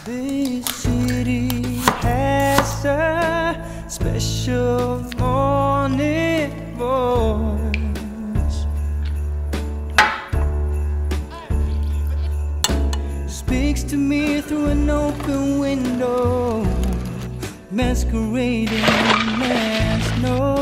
This city has a special morning voice. Speaks to me through an open window, masquerading in mass noise.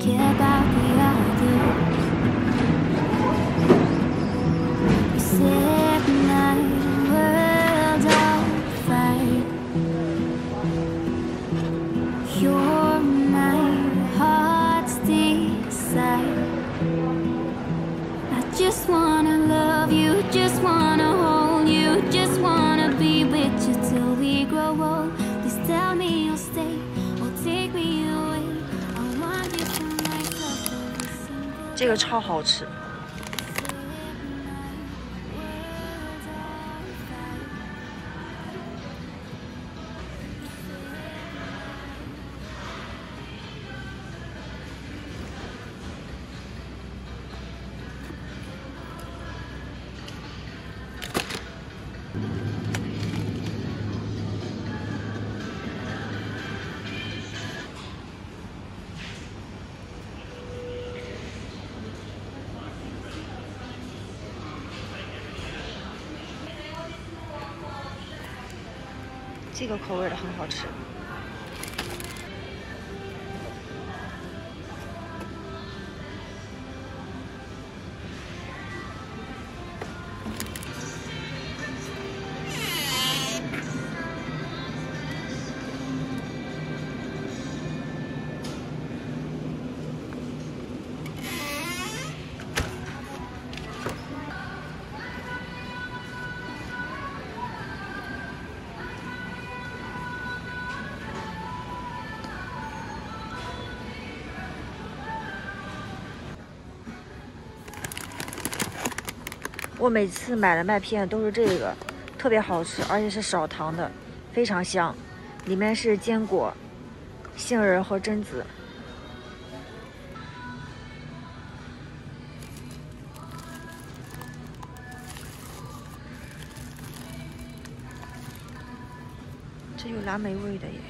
Care about 这个超好吃。这个口味的很好吃。我每次买的麦片都是这个，特别好吃，而且是少糖的，非常香。里面是坚果、杏仁和榛子。这有蓝莓味的耶！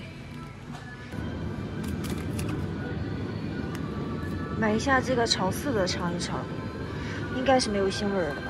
买一下这个炒四的尝一尝，应该是没有腥味的吧。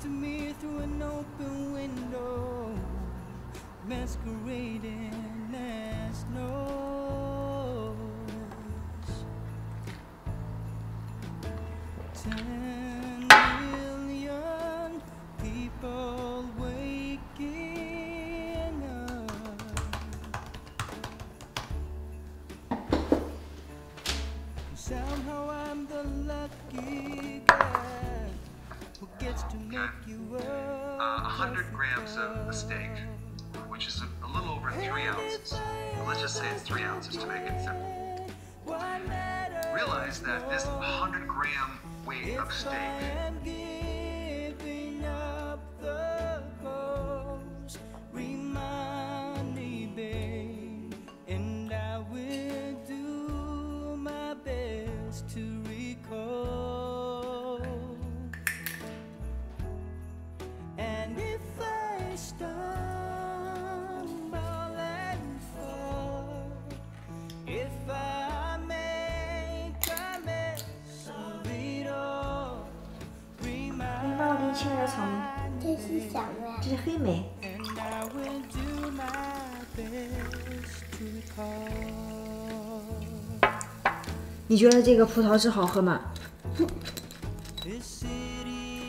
To me through an open upstate. 你觉得这个葡萄汁好喝吗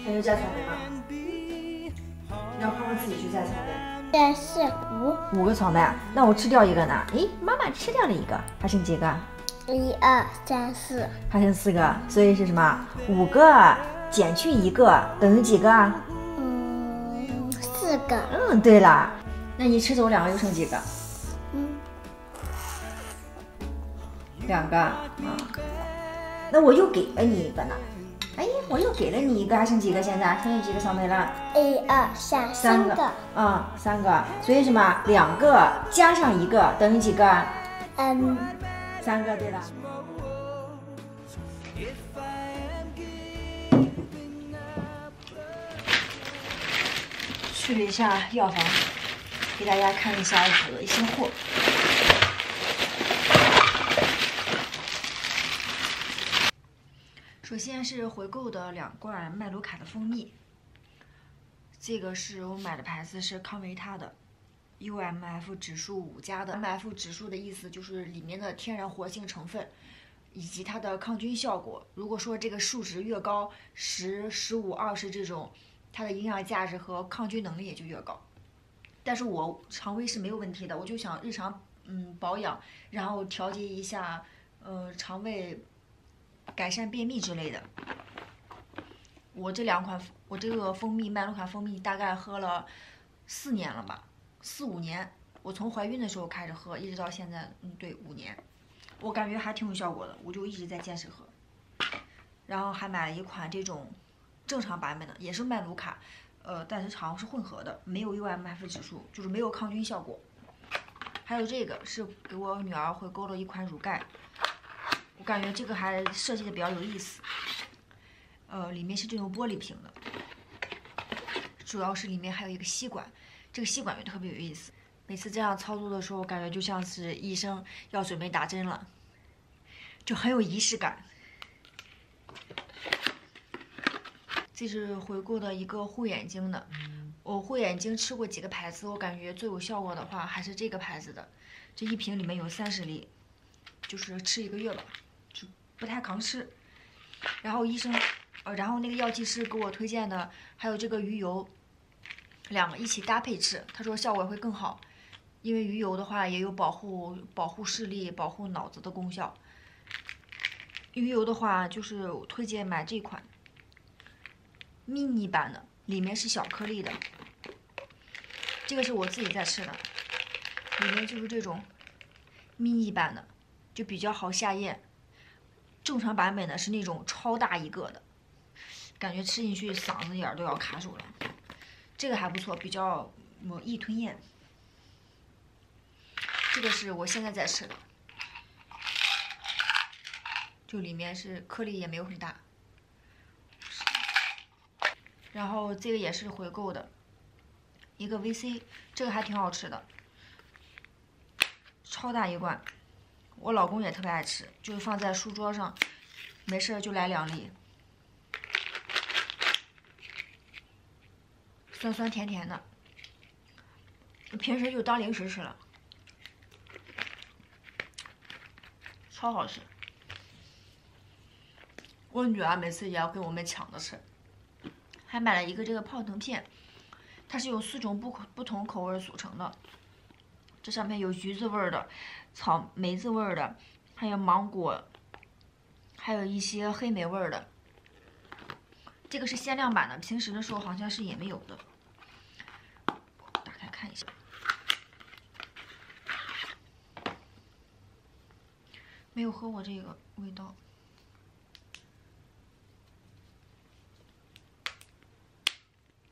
还有加草莓吗让胖胖自己去摘草莓。这是五，五个草莓啊，那我吃掉一个呢？诶，妈妈吃掉了一个，还剩几个？一二三四，还剩四个，所以是什么？五个减去一个等于几个啊？嗯，四个，嗯，对了，那你吃走两个又剩几个？两个啊。那我又给了你一个呢。哎，我又给了你一个，还剩几个？现在剩下几个草莓了？一二三三个啊、三个。所以什么？两个加上一个等于几个？嗯，三个，对了去了一下药房，给大家看一下我的一些货。首先是回购的两罐麦卢卡的蜂蜜，这个是我买的牌子是康维他的，UMF 指数五加的。MF 指数的意思就是里面的天然活性成分以及它的抗菌效果。如果说这个数值越高，十、十五、二十这种，它的营养价值和抗菌能力也就越高。但是我肠胃是没有问题的，我就想日常嗯保养，然后调节一下呃肠胃，改善便秘之类的。我这两款我这个蜂蜜麦卢卡蜂蜜大概喝了四年了吧，四五年。我从怀孕的时候开始喝，一直到现在，嗯，对，五年。我感觉还挺有效果的，我就一直在坚持喝。然后还买了一款这种正常版本的，也是麦卢卡，呃，但是好像是混合的，没有 UMF 指数，就是没有抗菌效果。还有这个是给我女儿回购了一款乳钙，我感觉这个还设计的比较有意思。呃，里面是这种玻璃瓶的，主要是里面还有一个吸管，这个吸管也特别有意思。每次这样操作的时候，我感觉就像是医生要准备打针了，就很有仪式感。这是回购的一个护眼睛的，我护眼睛吃过几个牌子，我感觉最有效果的话还是这个牌子的，这一瓶里面有三十粒，就是吃一个月吧，就不太扛吃。然后医生，呃，然后那个药剂师给我推荐的还有这个鱼油，两个一起搭配吃，他说效果会更好，因为鱼油的话也有保护保护视力、保护脑子的功效。鱼油的话，就是我推荐买这款。mini 版的，里面是小颗粒的。这个是我自己在吃的，里面就是这种 mini 版的，就比较好下咽。正常版本的是那种超大一个的，感觉吃进去嗓子眼都要卡住了。这个还不错，比较我易吞咽。这个是我现在在吃的，就里面是颗粒也没有很大。然后这个也是回购的，一个 VC，这个还挺好吃的，超大一罐，我老公也特别爱吃，就是放在书桌上，没事就来两粒。酸酸甜甜的，平时就当零食吃了，超好吃。我女儿每次也要跟我们抢着吃，还买了一个这个泡腾片，它是由四种不不同口味组成的，这上面有橘子味儿的、草莓子味儿的，还有芒果，还有一些黑莓味儿的。这个是限量版的，平时的时候好像是也没有的。打开看一下，没有和我这个味道。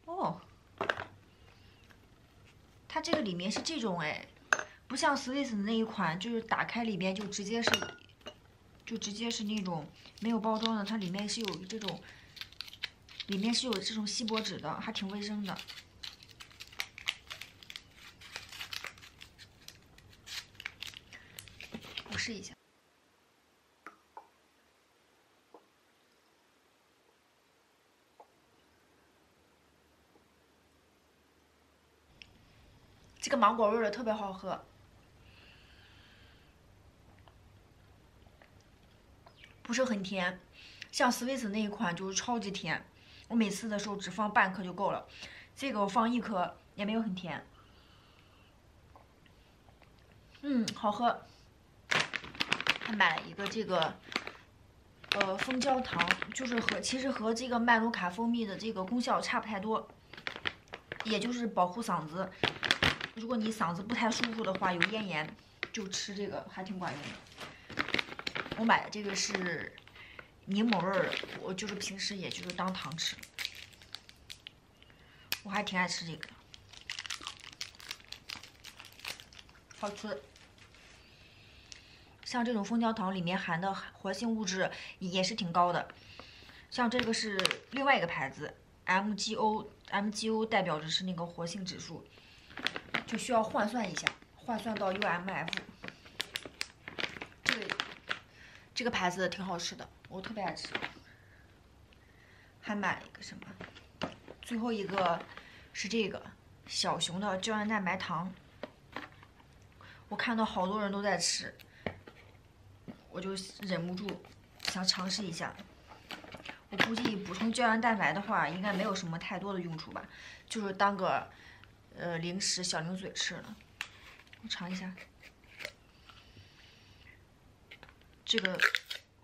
哦，它这个里面是这种哎，不像 Swiss 的那一款，就是打开里面就直接是，就直接是那种没有包装的，它里面是有这种，里面是有这种锡箔纸的，还挺卫生的。我试一下。这个芒果味的特别好喝，不是很甜，像 Swiss 那一款就是超级甜，我每次的时候只放半颗就够了，这个我放一颗也没有很甜，嗯，好喝。还买了一个这个，呃，蜂胶糖，就是和其实和这个麦卢卡蜂蜜的这个功效差不太多，也就是保护嗓子。如果你嗓子不太舒服的话，有咽炎，就吃这个还挺管用的。我买的这个是柠檬味儿的，我就是平时也就是当糖吃。我还挺爱吃这个，好吃。像这种蜂胶糖里面含的活性物质也是挺高的，像这个是另外一个牌子 MGO，MGO 代表着是那个活性指数。就需要换算一下，换算到 UMF。这个牌子挺好吃的，我特别爱吃。还买了一个什么？最后一个是这个小熊的胶原蛋白糖，我看到好多人都在吃，我就忍不住想尝试一下。我估计补充胶原蛋白的话，应该没有什么太多的用处吧，就是当个。呃，零食小零嘴吃了，我尝一下，这个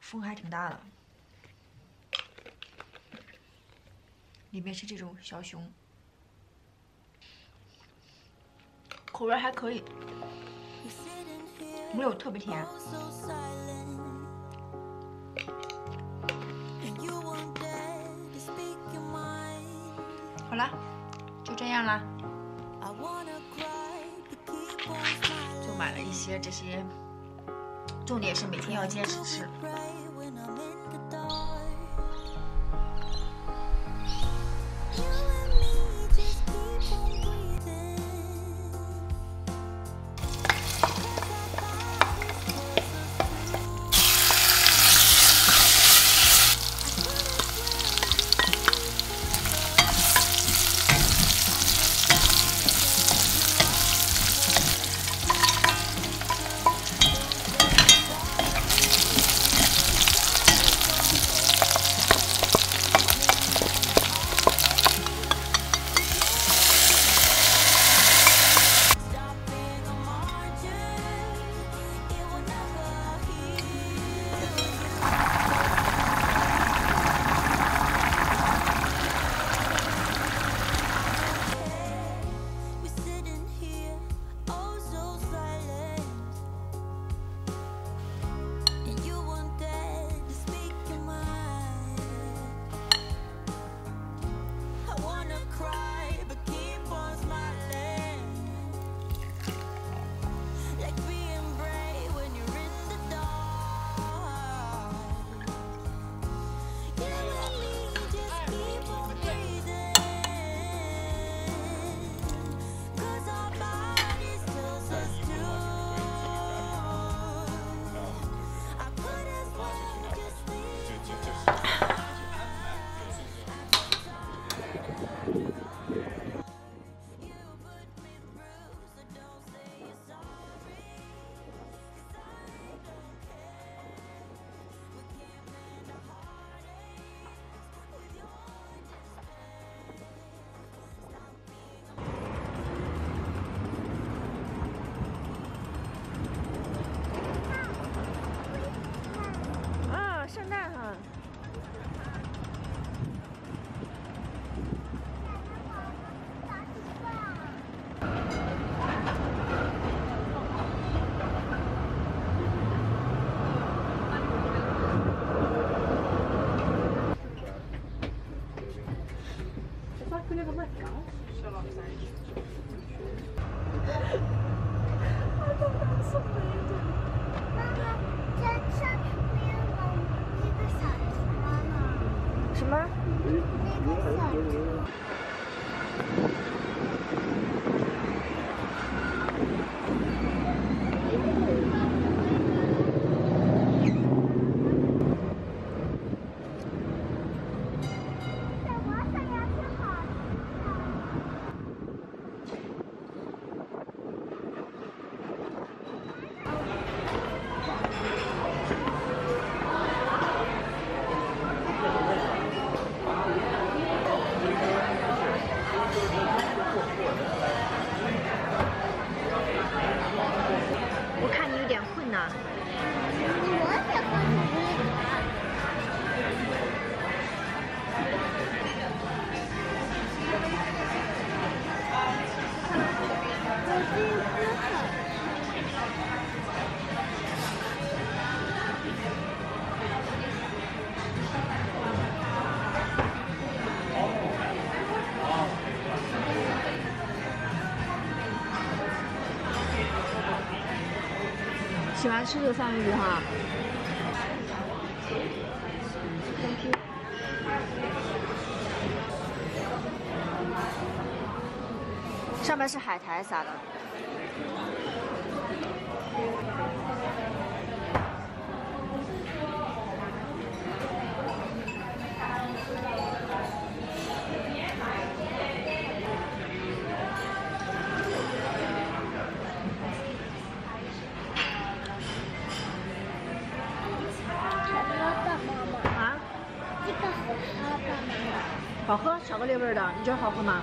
风还挺大的，里面是这种小熊，口味还可以，没有特别甜。好了，就这样啦。就买了一些这些，重点是每天要坚持吃。吃这个三文鱼哈。上面是海苔撒的。好喝的妈妈，啊，这个好喝的妈妈。好喝，巧克力味儿的，你觉得好喝吗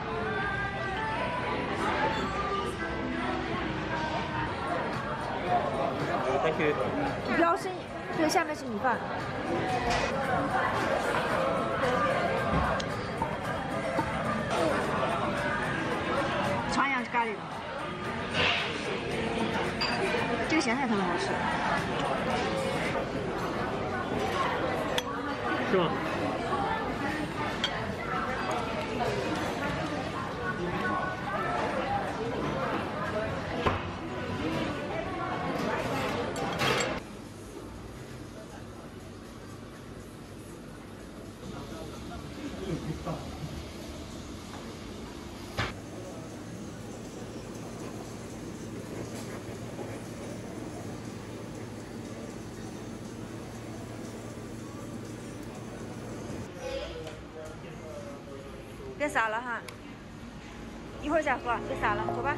？Thank you。你不要声音，对，下面是米饭。尝一下咖喱的，这个咸菜特别好吃。是吗？别撒了哈，一会儿再喝，别撒了，走吧。